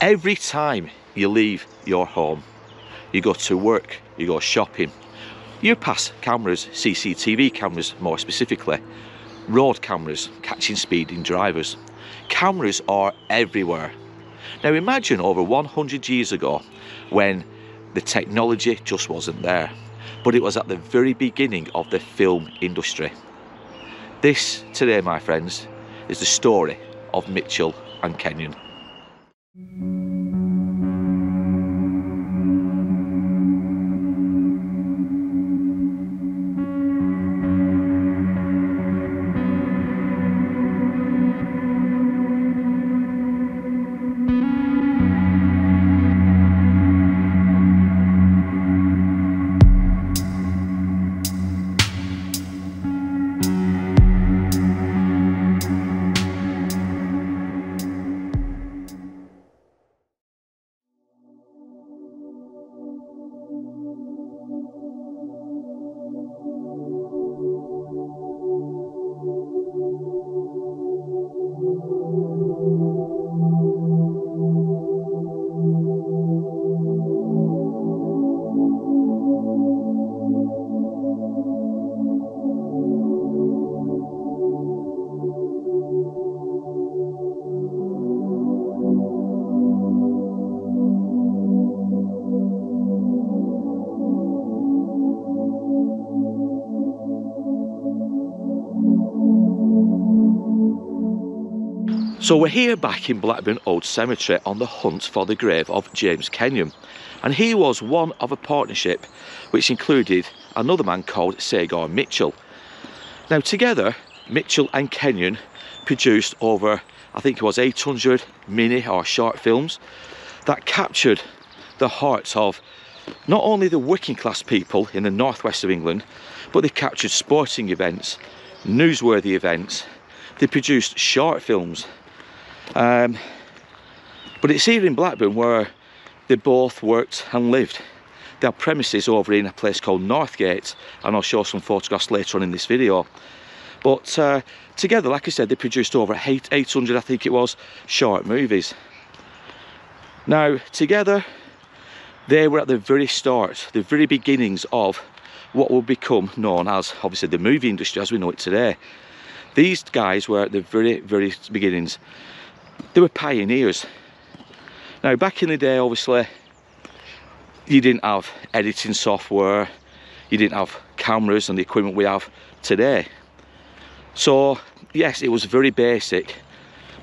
Every time you leave your home, you go to work, you go shopping, you pass cameras, CCTV cameras more specifically, road cameras catching speeding drivers. Cameras are everywhere. Now imagine over 100 years ago when the technology just wasn't there, but it was at the very beginning of the film industry. This today, my friends, is the story of Mitchell and Kenyon. Mm-hmm. So we're here back in Blackburn Old Cemetery on the hunt for the grave of James Kenyon. And he was one of a partnership which included another man called Sagar Mitchell. Now together, Mitchell and Kenyon produced over, I think it was 800 mini or short films that captured the hearts of not only the working class people in the northwest of England, but they captured sporting events, newsworthy events. They produced short films um, but it's here in Blackburn where they both worked and lived. Their premises over in a place called Northgate, and I'll show some photographs later on in this video. But uh, together, like I said, they produced over 800, I think it was, short movies. Now, together, they were at the very start, the very beginnings of what will become known as, obviously, the movie industry as we know it today. These guys were at the very, very beginnings they were pioneers. Now back in the day obviously you didn't have editing software, you didn't have cameras and the equipment we have today. So yes it was very basic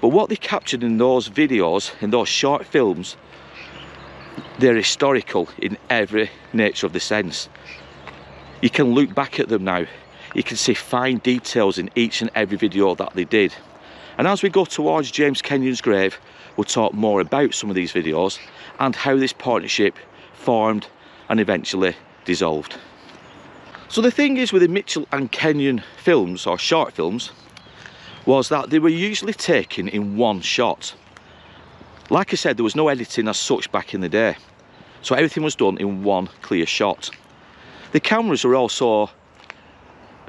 but what they captured in those videos, in those short films, they're historical in every nature of the sense. You can look back at them now, you can see fine details in each and every video that they did. And as we go towards James Kenyon's grave, we'll talk more about some of these videos and how this partnership formed and eventually dissolved. So the thing is with the Mitchell and Kenyon films, or short films, was that they were usually taken in one shot. Like I said, there was no editing as such back in the day. So everything was done in one clear shot. The cameras were also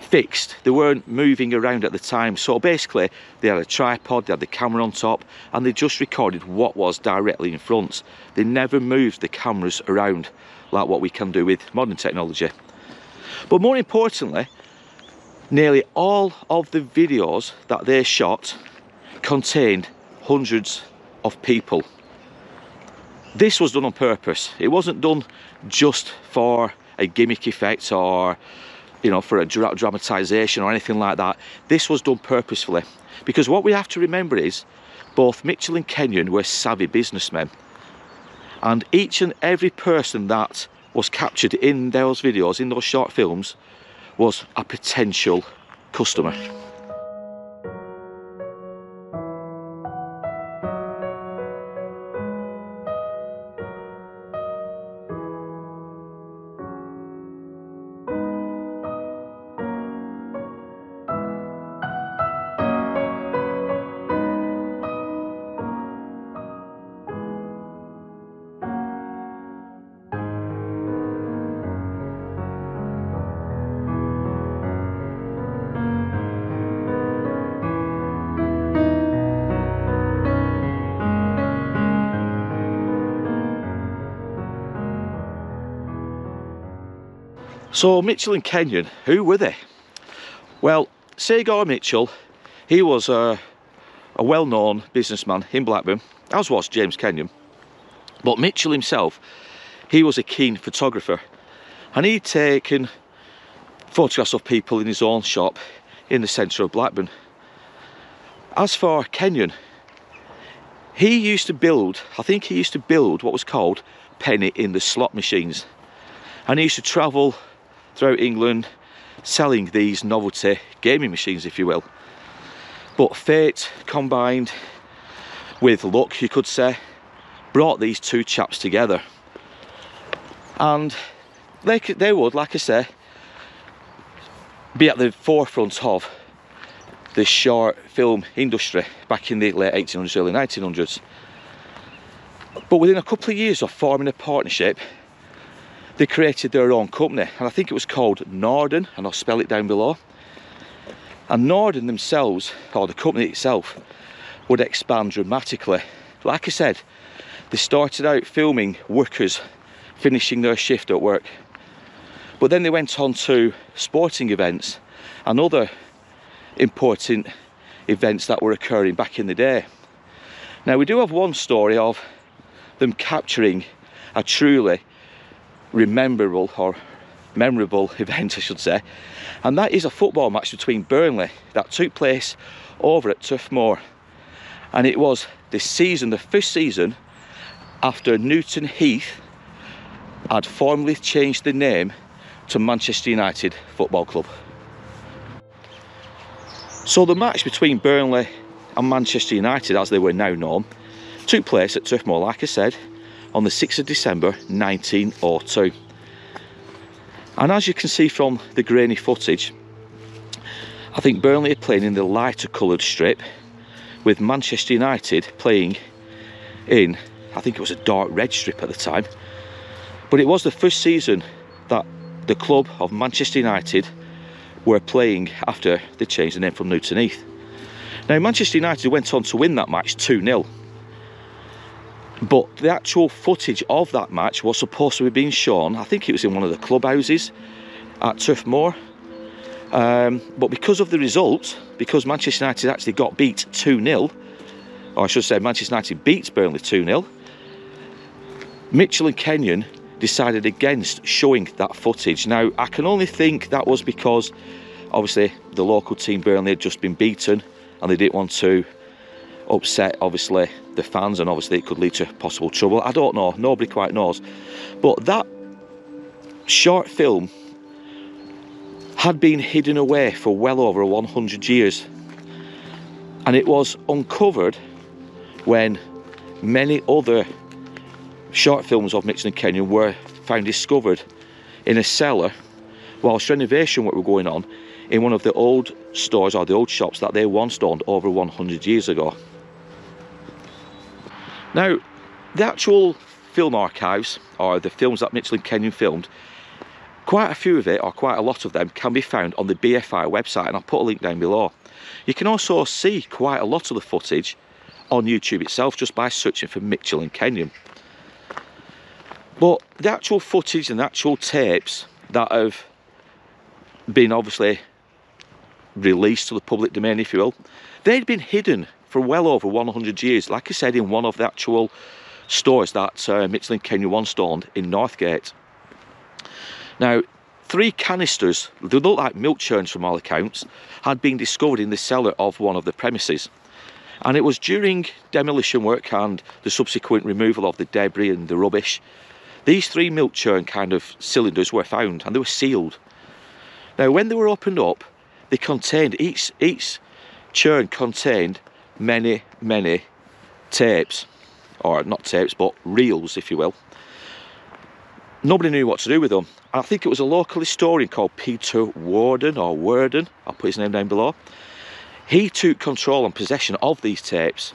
fixed. They weren't moving around at the time. So basically they had a tripod they had the camera on top and they just recorded what was directly in front. They never moved the cameras around like what we can do with modern technology. But more importantly nearly all of the videos that they shot contained hundreds of people. This was done on purpose. It wasn't done just for a gimmick effect or you know, for a dra dramatisation or anything like that. This was done purposefully. Because what we have to remember is, both Mitchell and Kenyon were savvy businessmen. And each and every person that was captured in those videos, in those short films, was a potential customer. So Mitchell and Kenyon, who were they? Well, Sagar Mitchell, he was a, a well-known businessman in Blackburn, as was James Kenyon. But Mitchell himself, he was a keen photographer and he'd taken photographs of people in his own shop in the centre of Blackburn. As for Kenyon, he used to build, I think he used to build what was called penny in the slot machines. And he used to travel throughout England selling these novelty gaming machines, if you will. But fate combined with luck, you could say, brought these two chaps together. And they, they would, like I say, be at the forefront of the short film industry back in the late 1800s, early 1900s. But within a couple of years of forming a partnership, they created their own company, and I think it was called Norden, and I'll spell it down below. And Norden themselves, or the company itself, would expand dramatically. Like I said, they started out filming workers finishing their shift at work. But then they went on to sporting events and other important events that were occurring back in the day. Now we do have one story of them capturing a truly rememberable or memorable event I should say and that is a football match between Burnley that took place over at Turf Moor and it was this season, the first season after Newton Heath had formally changed the name to Manchester United Football Club. So the match between Burnley and Manchester United, as they were now known, took place at Turf Moor, like I said, on the 6th of December 1902. And as you can see from the grainy footage, I think Burnley are playing in the lighter coloured strip with Manchester United playing in, I think it was a dark red strip at the time. But it was the first season that the club of Manchester United were playing after they changed the name from Newton Heath. Now, Manchester United went on to win that match 2 0. But the actual footage of that match was supposed to be being shown, I think it was in one of the clubhouses at Turf Moor. Um, but because of the result, because Manchester United actually got beat 2 0, or I should say, Manchester United beat Burnley 2 0, Mitchell and Kenyon decided against showing that footage. Now, I can only think that was because obviously the local team Burnley had just been beaten and they didn't want to upset obviously the fans and obviously it could lead to possible trouble. I don't know, nobody quite knows. But that short film had been hidden away for well over 100 years and it was uncovered when many other short films of Mitchell and Kenyon were found discovered in a cellar whilst renovation were going on in one of the old stores or the old shops that they once owned over 100 years ago. Now, the actual film archives, or the films that Mitchell and Kenyon filmed, quite a few of it, or quite a lot of them, can be found on the BFI website, and I'll put a link down below. You can also see quite a lot of the footage on YouTube itself just by searching for Mitchell and Kenyon. But the actual footage and the actual tapes that have been obviously released to the public domain, if you will, they'd been hidden for well over 100 years, like I said, in one of the actual stores that uh, Mitchell and Kenyon once owned in Northgate. Now, three canisters, they look like milk churns from all accounts, had been discovered in the cellar of one of the premises. And it was during demolition work and the subsequent removal of the debris and the rubbish these three milk churn kind of cylinders were found and they were sealed. Now when they were opened up, they contained, each, each churn contained many, many tapes, or not tapes, but reels, if you will. Nobody knew what to do with them. I think it was a local historian called Peter Warden, or Worden, I'll put his name down below. He took control and possession of these tapes,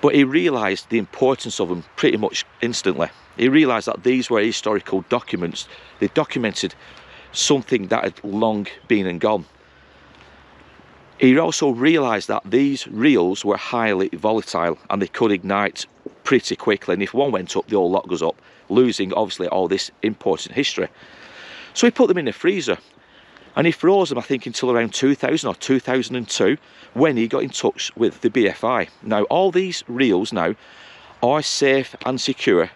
but he realised the importance of them pretty much instantly he realised that these were historical documents. They documented something that had long been and gone. He also realised that these reels were highly volatile and they could ignite pretty quickly and if one went up the whole lot goes up losing obviously all this important history. So he put them in the freezer and he froze them, I think, until around 2000 or 2002 when he got in touch with the BFI. Now, all these reels now are safe and secure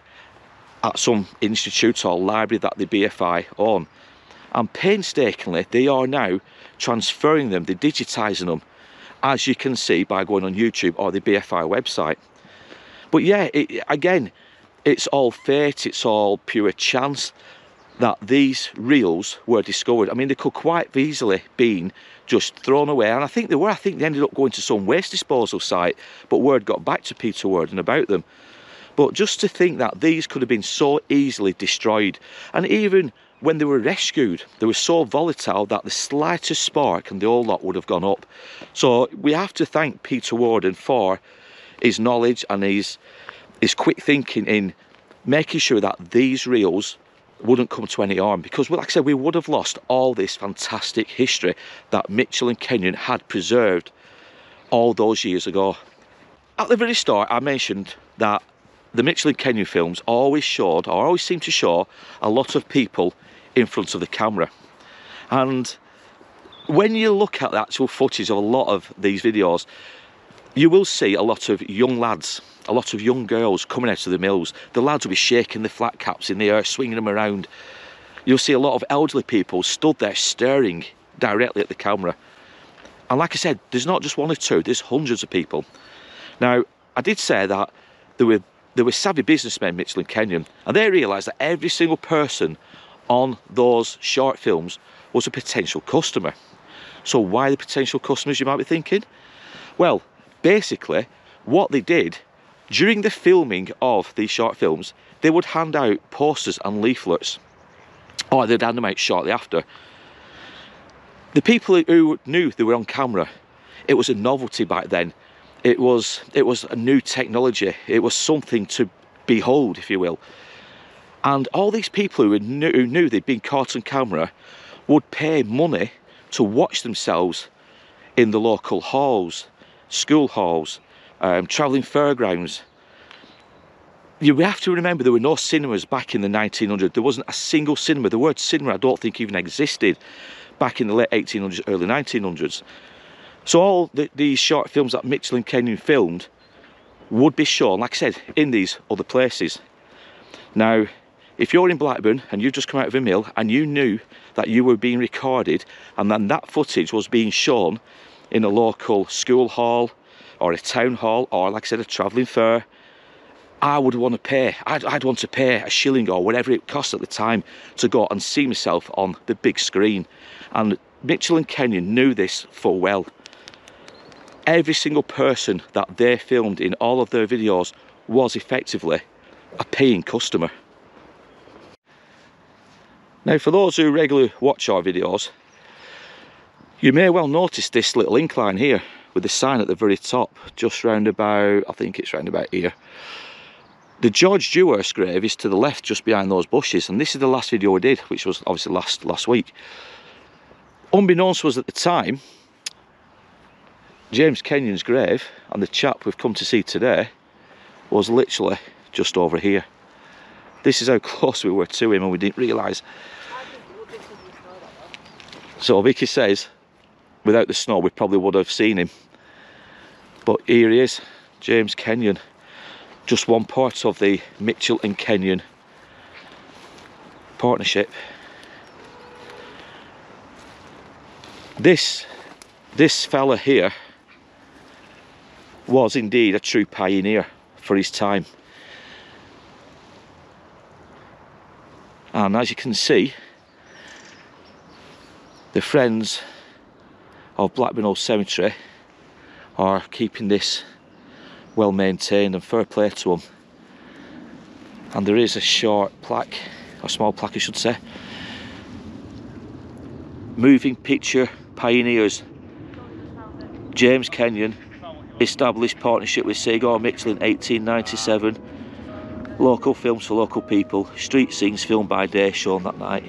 at some institute or library that the BFI own. And painstakingly, they are now transferring them, they're digitising them, as you can see by going on YouTube or the BFI website. But yeah, it, again, it's all fate, it's all pure chance that these reels were discovered. I mean, they could quite easily been just thrown away, and I think they were. I think they ended up going to some waste disposal site, but word got back to Peter Worden about them. But just to think that these could have been so easily destroyed, and even when they were rescued, they were so volatile that the slightest spark and the whole lot would have gone up. So we have to thank Peter Warden for his knowledge and his, his quick thinking in making sure that these reels wouldn't come to any harm because like I said we would have lost all this fantastic history that Mitchell and Kenyon had preserved all those years ago. At the very start I mentioned that the Mitchell and Kenyon films always showed or always seemed to show a lot of people in front of the camera and when you look at the actual footage of a lot of these videos you will see a lot of young lads a lot of young girls coming out of the mills. The lads will be shaking the flat caps in the air, swinging them around. You'll see a lot of elderly people stood there staring directly at the camera. And like I said, there's not just one or two, there's hundreds of people. Now, I did say that there were there were savvy businessmen, Mitchell and Kenyon, and they realised that every single person on those short films was a potential customer. So why the potential customers, you might be thinking? Well, basically, what they did during the filming of these short films, they would hand out posters and leaflets, or they'd hand them out shortly after. The people who knew they were on camera, it was a novelty back then. It was it was a new technology. It was something to behold, if you will. And all these people who knew, who knew they'd been caught on camera would pay money to watch themselves in the local halls, school halls, um, travelling fairgrounds. You have to remember there were no cinemas back in the 1900s. There wasn't a single cinema. The word cinema I don't think even existed back in the late 1800s, early 1900s. So all the, these short films that Mitchell and Kenyon filmed would be shown, like I said, in these other places. Now, if you're in Blackburn and you've just come out of a mill and you knew that you were being recorded and then that footage was being shown in a local school hall or a town hall or like I said a travelling fair I would want to pay. I'd, I'd want to pay a shilling or whatever it cost at the time to go and see myself on the big screen. And Mitchell and Kenyon knew this full well. Every single person that they filmed in all of their videos was effectively a paying customer now for those who regularly watch our videos you may well notice this little incline here with the sign at the very top, just round about, I think it's round about here. The George Dewhurst grave is to the left, just behind those bushes, and this is the last video I did, which was obviously last last week. Unbeknownst us at the time, James Kenyon's grave, and the chap we've come to see today, was literally just over here. This is how close we were to him and we didn't realise. So Vicky says, without the snow we probably would have seen him. But here he is James Kenyon. Just one part of the Mitchell and Kenyon partnership. This this fella here was indeed a true pioneer for his time and as you can see the friends of Blackburn Old Cemetery are keeping this well maintained and fair play to them and there is a short plaque a small plaque I should say. Moving picture pioneers. James Kenyon established partnership with Sagar Mitchell in 1897 local films for local people. Street scenes filmed by day shown that night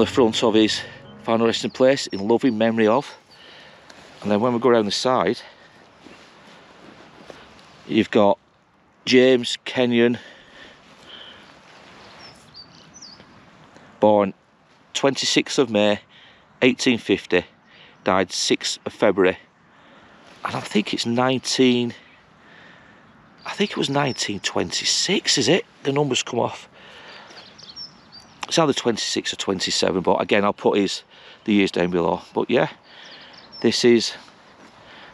the front of his final resting place in loving memory of. And then when we go around the side, you've got James Kenyon, born 26th of May 1850, died 6th of February, and I think it's 19. I think it was 1926, is it? The numbers come off. It's either 26 or 27, but again, I'll put his the years down below. But yeah, this is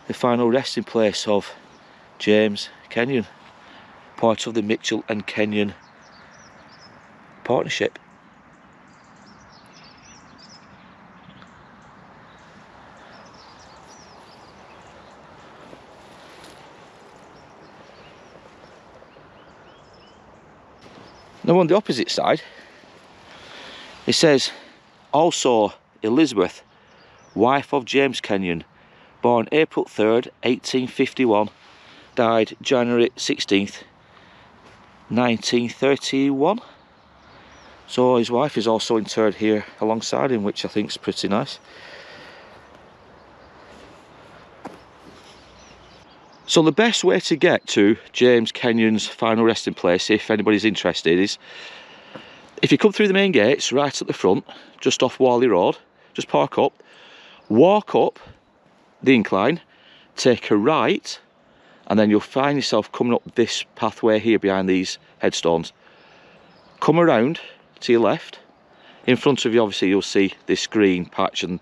the final resting place of James Kenyon, part of the Mitchell and Kenyon partnership. Now on the opposite side, it says, also Elizabeth, wife of James Kenyon, born April 3rd, 1851, died January 16th, 1931. So his wife is also interred here alongside him, which I think is pretty nice. So the best way to get to James Kenyon's final resting place, if anybody's interested, is if you come through the main gates right at the front, just off Whalley Road, just park up, walk up the incline, take a right, and then you'll find yourself coming up this pathway here behind these headstones. Come around to your left. In front of you, obviously, you'll see this green patch and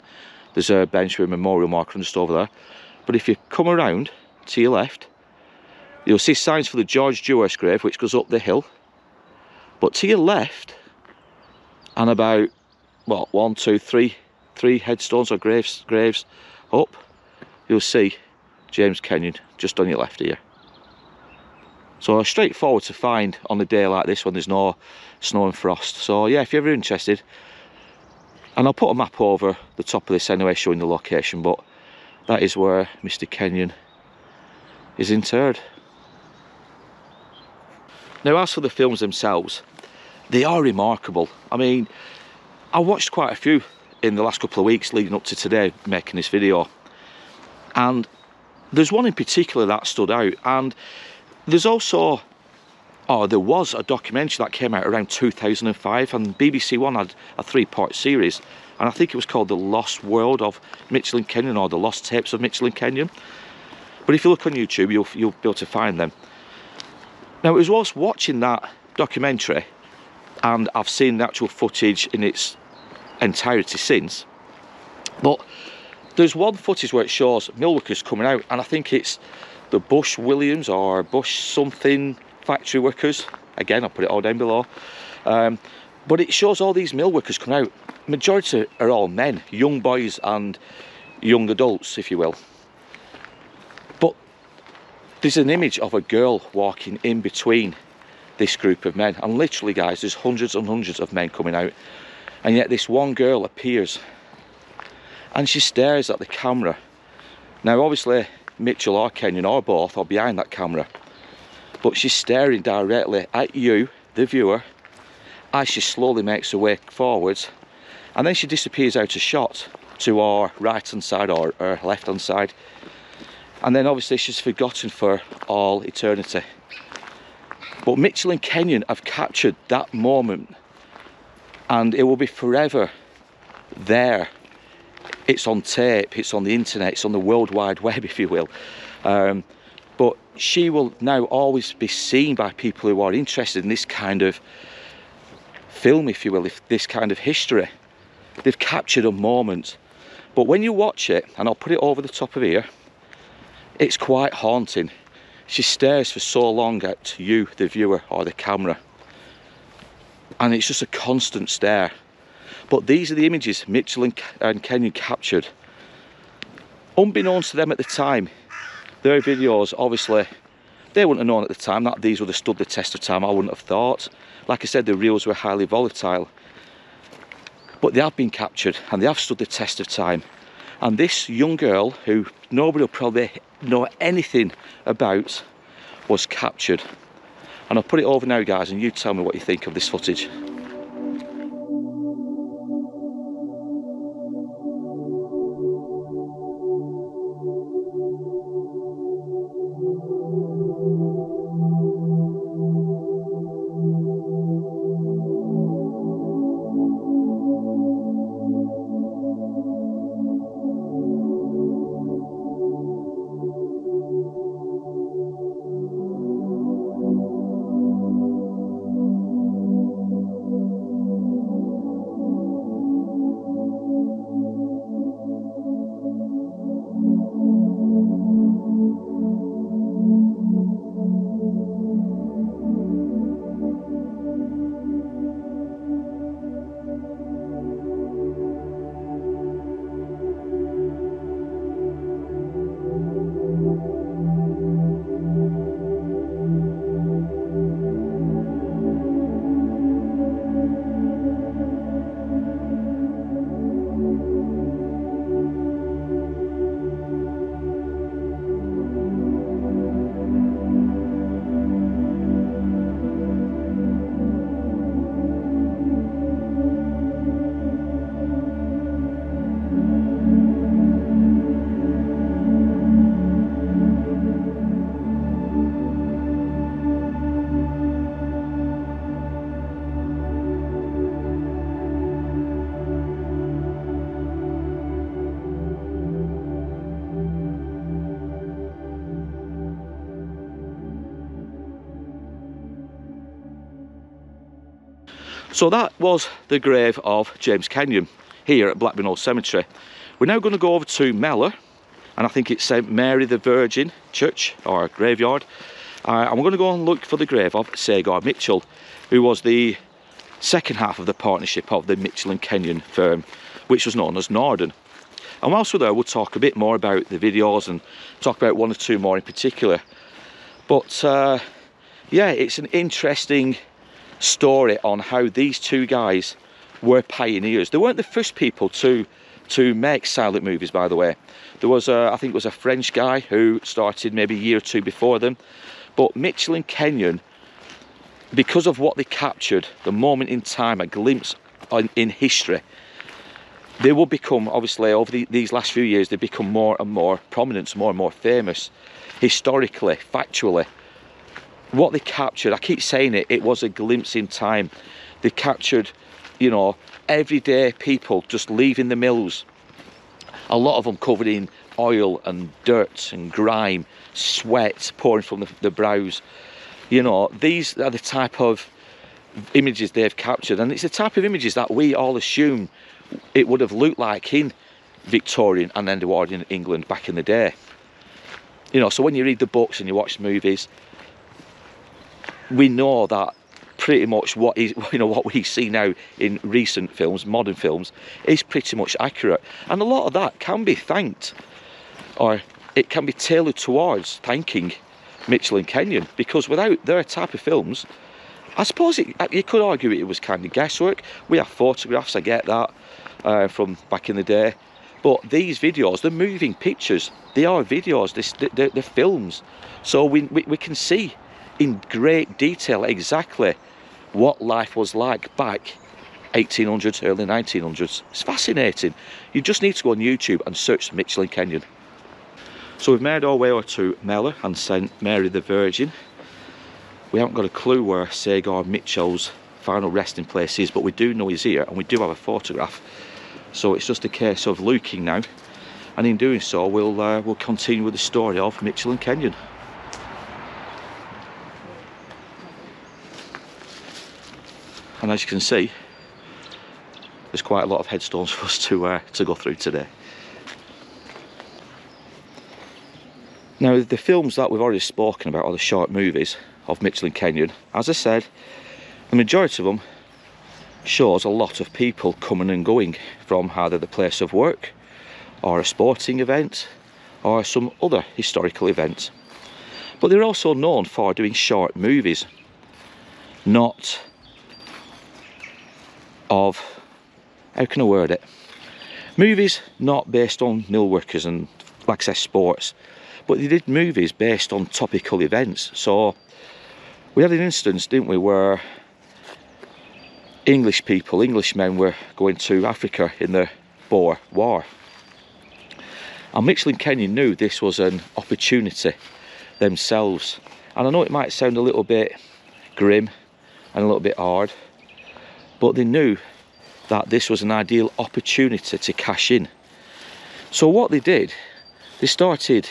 there's a bench with a memorial marker just over there. But if you come around to your left, you'll see signs for the George Dewhurst grave, which goes up the hill. But to your left, and about what one two three three headstones or graves graves up you'll see James Kenyon just on your left here. So straightforward to find on a day like this when there's no snow and frost. So yeah if you're ever interested and I'll put a map over the top of this anyway showing the location but that is where Mr Kenyon is interred. Now as for the films themselves they are remarkable. I mean, I watched quite a few in the last couple of weeks leading up to today making this video. And there's one in particular that stood out. And there's also, oh, there was a documentary that came out around 2005 and BBC One had a three-part series. And I think it was called The Lost World of Mitchell and Kenyon or The Lost Tapes of Mitchell and Kenyon. But if you look on YouTube, you'll, you'll be able to find them. Now, it was whilst watching that documentary and I've seen the actual footage in its entirety since. But there's one footage where it shows millworkers coming out, and I think it's the Bush Williams or Bush something factory workers. Again, I'll put it all down below. Um, but it shows all these mill workers coming out. Majority are all men, young boys and young adults, if you will. But there's an image of a girl walking in between this group of men. And literally, guys, there's hundreds and hundreds of men coming out. And yet this one girl appears and she stares at the camera. Now, obviously, Mitchell or Kenyon or both are behind that camera. But she's staring directly at you, the viewer, as she slowly makes her way forwards. And then she disappears out of shot to our right hand side or her left hand side. And then obviously she's forgotten for all eternity. But Mitchell and Kenyon have captured that moment and it will be forever there. It's on tape, it's on the internet, it's on the World Wide Web, if you will. Um, but she will now always be seen by people who are interested in this kind of film, if you will, if this kind of history. They've captured a moment. But when you watch it, and I'll put it over the top of here, it's quite haunting. She stares for so long at you, the viewer, or the camera. And it's just a constant stare. But these are the images Mitchell and, and Kenyon captured. Unbeknownst to them at the time, their videos, obviously, they wouldn't have known at the time that these would have stood the test of time. I wouldn't have thought. Like I said, the reels were highly volatile. But they have been captured and they have stood the test of time. And this young girl, who nobody will probably know anything about, was captured. And I'll put it over now, guys, and you tell me what you think of this footage. So that was the grave of James Kenyon here at Blackburn Old Cemetery. We're now going to go over to Mellor and I think it's St Mary the Virgin Church or graveyard uh, and we're going to go and look for the grave of Sagar Mitchell who was the second half of the partnership of the Mitchell and Kenyon firm which was known as Norden. And whilst we're there we'll talk a bit more about the videos and talk about one or two more in particular but uh, yeah it's an interesting story on how these two guys were pioneers. They weren't the first people to to make silent movies, by the way. There was, a, I think it was a French guy who started maybe a year or two before them. But Mitchell and Kenyon, because of what they captured, the moment in time, a glimpse in, in history, they will become, obviously, over the, these last few years, they become more and more prominent, more and more famous, historically, factually. What they captured, I keep saying it, it was a glimpse in time. They captured you know, everyday people just leaving the mills. A lot of them covered in oil and dirt and grime, sweat pouring from the, the brows. You know, these are the type of images they've captured, and it's the type of images that we all assume it would have looked like in Victorian and Edwardian England back in the day. You know, so when you read the books and you watch movies, we know that pretty much what is you know what we see now in recent films, modern films, is pretty much accurate. And a lot of that can be thanked, or it can be tailored towards thanking Mitchell and Kenyon, because without their type of films, I suppose it, you could argue it was kind of guesswork. We have photographs, I get that, uh, from back in the day. But these videos, the moving pictures, they are videos, they're, they're films. So we, we, we can see in great detail exactly what life was like back 1800s, early 1900s. It's fascinating. You just need to go on YouTube and search Mitchell and Kenyon. So we've made our way over to Mellor and St Mary the Virgin. We haven't got a clue where Sagar Mitchell's final resting place is, but we do know he's here and we do have a photograph. So it's just a case of looking now. And in doing so, we'll, uh, we'll continue with the story of Mitchell and and as you can see there's quite a lot of headstones for us to uh, to go through today. Now the films that we've already spoken about are the short movies of Mitchell and Kenyon. As I said the majority of them shows a lot of people coming and going from either the place of work or a sporting event or some other historical event. But they're also known for doing short movies not of, how can I word it? Movies not based on mill workers and, like I sports, but they did movies based on topical events. So we had an instance, didn't we, where English people, Englishmen were going to Africa in the Boer War. And Mitchell and Kenyon knew this was an opportunity themselves. And I know it might sound a little bit grim and a little bit hard, but they knew that this was an ideal opportunity to cash in. So what they did, they started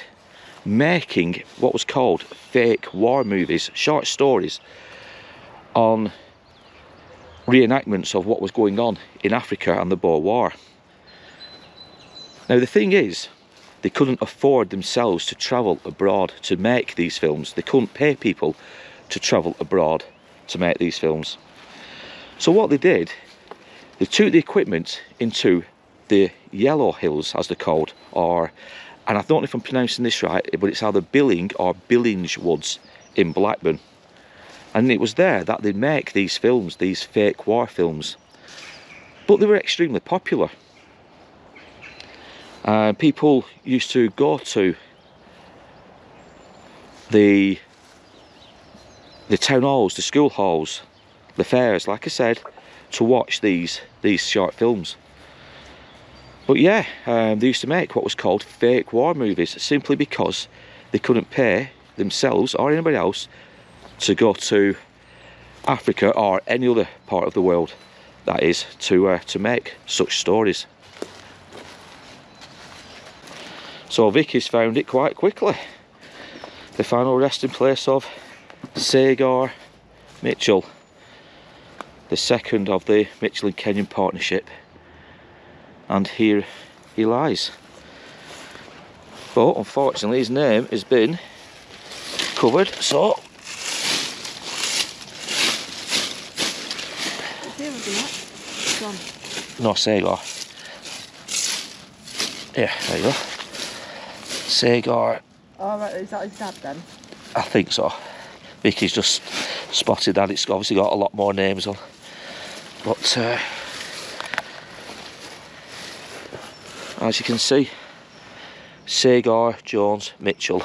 making what was called fake war movies, short stories on reenactments of what was going on in Africa and the Boer War. Now the thing is, they couldn't afford themselves to travel abroad to make these films. They couldn't pay people to travel abroad to make these films. So what they did, they took the equipment into the Yellow Hills, as they're called, or, and I don't know if I'm pronouncing this right, but it's either Billing or Billinge Woods in Blackburn. And it was there that they make these films, these fake war films. But they were extremely popular. Uh, people used to go to the the town halls, the school halls, the fairs, like I said, to watch these these short films. But yeah, um, they used to make what was called fake war movies simply because they couldn't pay themselves or anybody else to go to Africa or any other part of the world that is to uh, to make such stories. So Vicky's found it quite quickly. The final resting place of Sagar Mitchell the second of the Mitchell and Kenyon partnership. And here he lies. But unfortunately his name has been covered. So no Sagar yeah there you go. Sagar oh right is that his dad then? I think so. Vicky's just spotted that. It's obviously got a lot more names on but uh, as you can see Sagar Jones Mitchell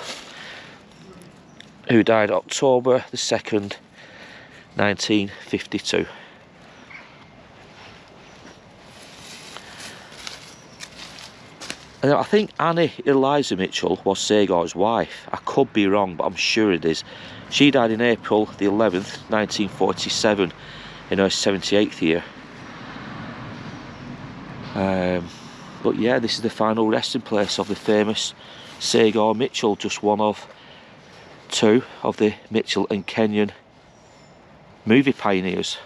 who died October the 2nd 1952 and I think Annie Eliza Mitchell was Sagar's wife. I could be wrong but I'm sure it is. She died in April the 11th 1947 in her 78th year um, but yeah, this is the final resting place of the famous Sagar Mitchell, just one of two of the Mitchell and Kenyon movie pioneers.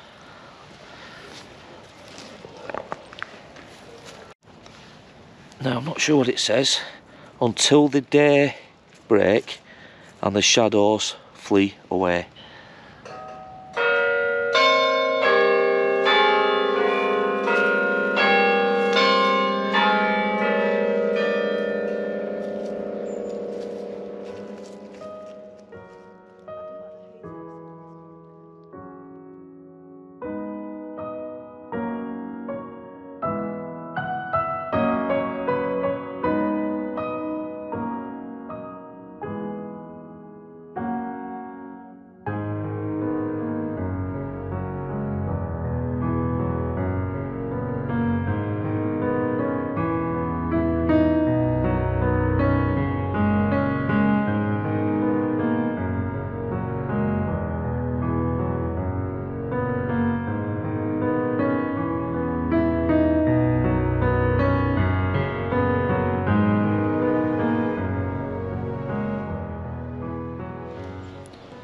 Now, I'm not sure what it says. Until the day break and the shadows flee away.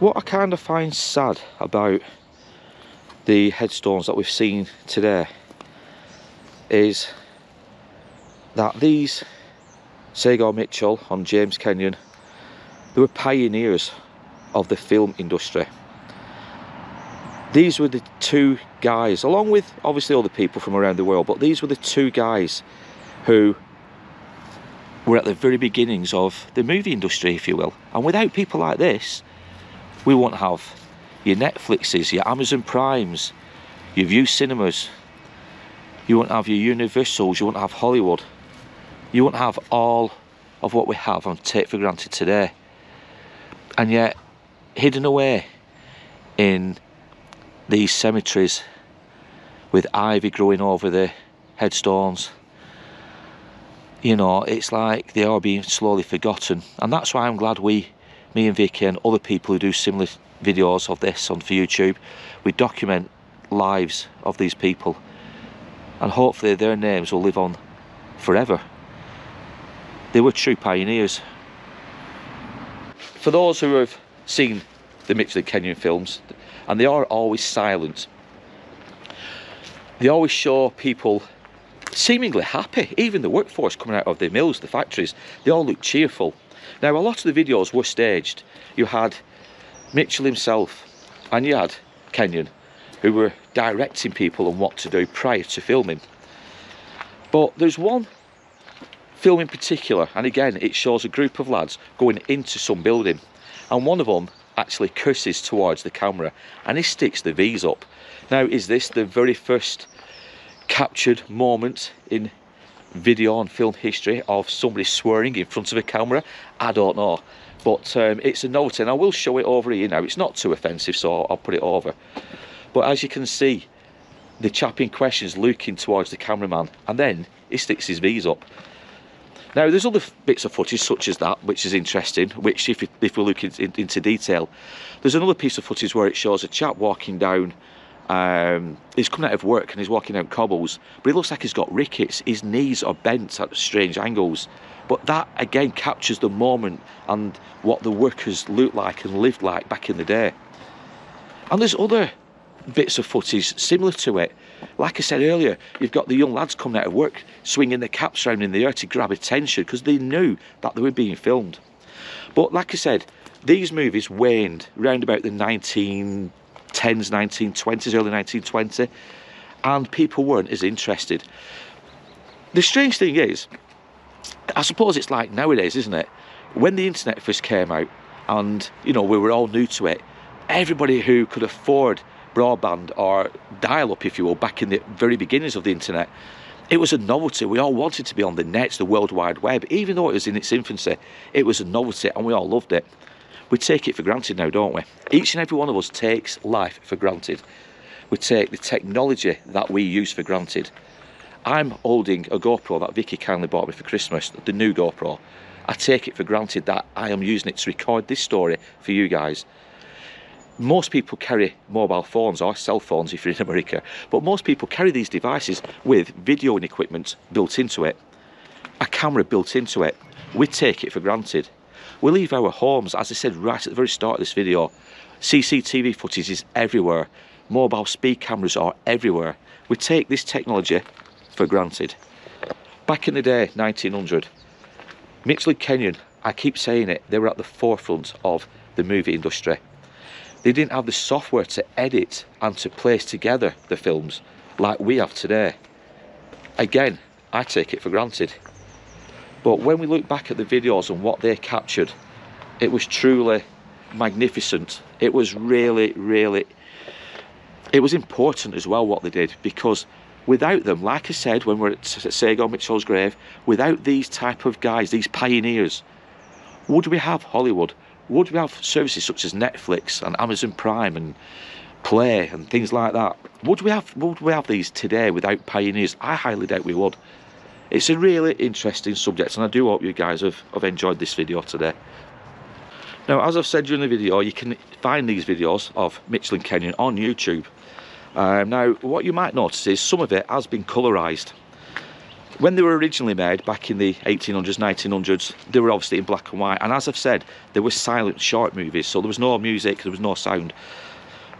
What I kind of find sad about the headstones that we've seen today is that these Sagar Mitchell and James Kenyon they were pioneers of the film industry. These were the two guys along with obviously other people from around the world but these were the two guys who were at the very beginnings of the movie industry if you will. And without people like this we won't have your Netflixes, your Amazon Primes, your Vue Cinemas. You won't have your Universals, you won't have Hollywood. You won't have all of what we have and take for granted today. And yet, hidden away in these cemeteries with ivy growing over the headstones, you know, it's like they are being slowly forgotten. And that's why I'm glad we me and Vicky and other people who do similar videos of this on for YouTube, we document lives of these people and hopefully their names will live on forever. They were true pioneers. For those who have seen the Mitchell Kenyon films, and they are always silent, they always show people seemingly happy. Even the workforce coming out of the mills, the factories, they all look cheerful. Now, a lot of the videos were staged. You had Mitchell himself and you had Kenyon who were directing people on what to do prior to filming. But there's one film in particular, and again, it shows a group of lads going into some building, and one of them actually curses towards the camera and he sticks the V's up. Now, is this the very first captured moment in video and film history of somebody swearing in front of a camera. I don't know. But um, it's a note and i will show it over here now. It's not too offensive so i'll put it over. But as you can see the chap in question is looking towards the cameraman and then he sticks his v's up. Now there's other bits of footage such as that which is interesting which if, if we look in, in, into detail there's another piece of footage where it shows a chap walking down um, he's coming out of work and he's walking down cobbles, but he looks like he's got rickets. His knees are bent at strange angles. But that again captures the moment and what the workers looked like and lived like back in the day. And there's other bits of footage similar to it. Like I said earlier, you've got the young lads coming out of work, swinging their caps around in the air to grab attention because they knew that they were being filmed. But like I said, these movies waned round about the 1910s, 1920s, early 1920, and people weren't as interested. The strange thing is, I suppose it's like nowadays, isn't it? When the internet first came out, and you know we were all new to it, everybody who could afford broadband or dial-up, if you will, back in the very beginnings of the internet, it was a novelty. We all wanted to be on the net, the World Wide Web, even though it was in its infancy. It was a novelty, and we all loved it. We take it for granted now, don't we? Each and every one of us takes life for granted. We take the technology that we use for granted. I'm holding a GoPro that Vicky kindly bought me for Christmas, the new GoPro. I take it for granted that I am using it to record this story for you guys. Most people carry mobile phones or cell phones if you're in America, but most people carry these devices with videoing equipment built into it, a camera built into it. We take it for granted. We leave our homes, as I said right at the very start of this video, CCTV footage is everywhere. Mobile speed cameras are everywhere. We take this technology for granted. Back in the day, 1900, Mitchell Kenyon, I keep saying it, they were at the forefront of the movie industry. They didn't have the software to edit and to place together the films like we have today. Again, I take it for granted. But when we look back at the videos and what they captured, it was truly magnificent. It was really, really, it was important as well what they did because without them, like I said when we're at Sagar Mitchell's grave, without these type of guys, these pioneers, would we have Hollywood? Would we have services such as Netflix and Amazon Prime and Play and things like that? Would we have would we have these today without pioneers? I highly doubt we would. It's a really interesting subject and I do hope you guys have, have enjoyed this video today. Now as I've said during the video you can find these videos of Mitchell and Kenyon on YouTube. Um, now what you might notice is some of it has been colorized. When they were originally made back in the 1800s, 1900s, they were obviously in black and white and as I've said they were silent short movies so there was no music, there was no sound.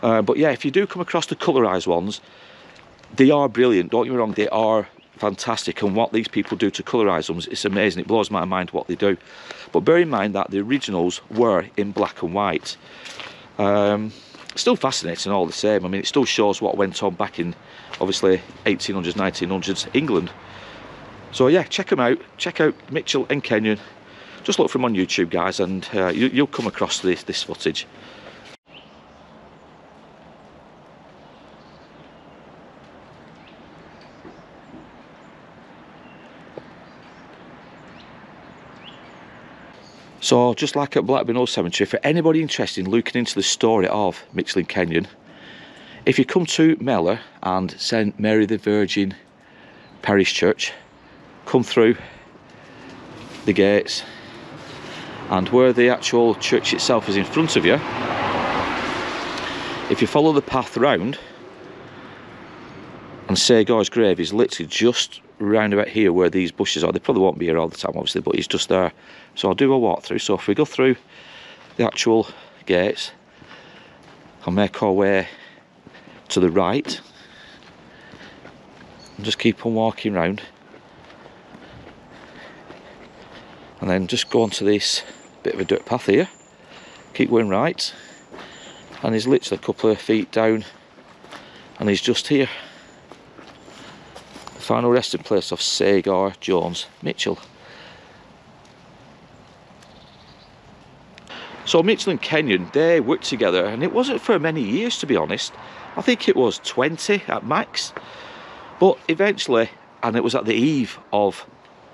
Uh, but yeah if you do come across the colorized ones they are brilliant, don't get me wrong, they are fantastic and what these people do to colorize them it's amazing. It blows my mind what they do. But bear in mind that the originals were in black and white. Um, still fascinating all the same. I mean it still shows what went on back in obviously 1800s 1900s england. So yeah check them out. Check out mitchell and kenyon. Just look for them on youtube guys and uh, you, will come across this, this footage So just like at Blackburn Old Cemetery, for anybody interested in looking into the story of and Kenyon, if you come to Mellor and St Mary the Virgin Parish Church, come through the gates. And where the actual church itself is in front of you, if you follow the path round, and Sagar's grave is literally just round about here where these bushes are. They probably won't be here all the time, obviously, but he's just there. So I'll do a walk through. So if we go through the actual gates, I'll make our way to the right and just keep on walking round. And then just go onto this bit of a dirt path here. Keep going right. And he's literally a couple of feet down and he's just here final resting place of Sagar Jones Mitchell. So Mitchell and Kenyon, they worked together and it wasn't for many years to be honest. I think it was 20 at max. But eventually, and it was at the eve of,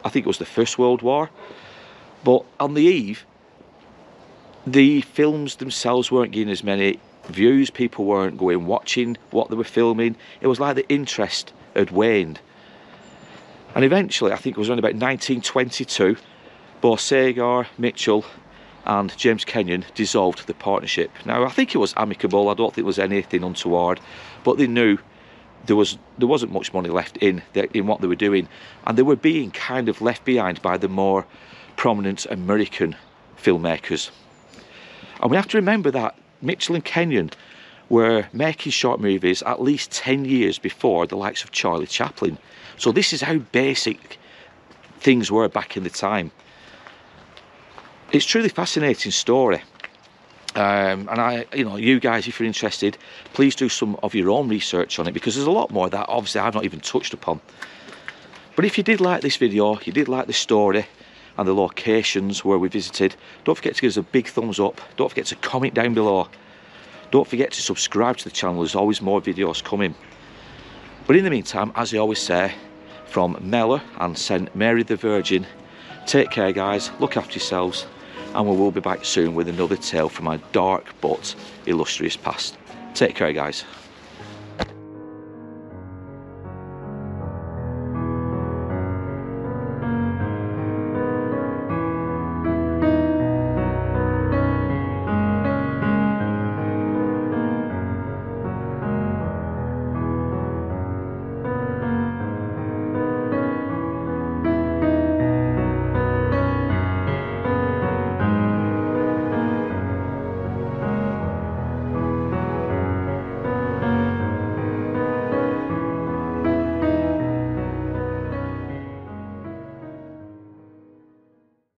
I think it was the First World War. But on the eve, the films themselves weren't getting as many views. People weren't going watching what they were filming. It was like the interest had waned. And eventually, I think it was around about 1922, both Mitchell and James Kenyon dissolved the partnership. Now, I think it was amicable, I don't think there was anything untoward, but they knew there was there wasn't much money left in in what they were doing and they were being kind of left behind by the more prominent American filmmakers. And we have to remember that Mitchell and Kenyon were making short movies at least 10 years before the likes of Charlie Chaplin. So this is how basic things were back in the time. It's truly fascinating story. Um, and I, you know, you guys, if you're interested, please do some of your own research on it because there's a lot more that obviously I've not even touched upon. But if you did like this video, you did like the story and the locations where we visited, don't forget to give us a big thumbs up. Don't forget to comment down below. Don't forget to subscribe to the channel, there's always more videos coming. But in the meantime, as I always say, from Mellor and St Mary the Virgin, take care guys, look after yourselves, and we will be back soon with another tale from our dark but illustrious past. Take care guys.